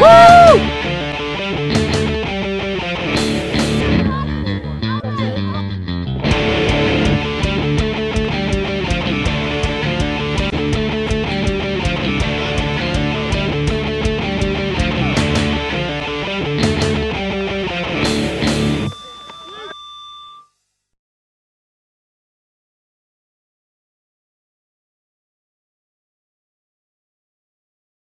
Woo!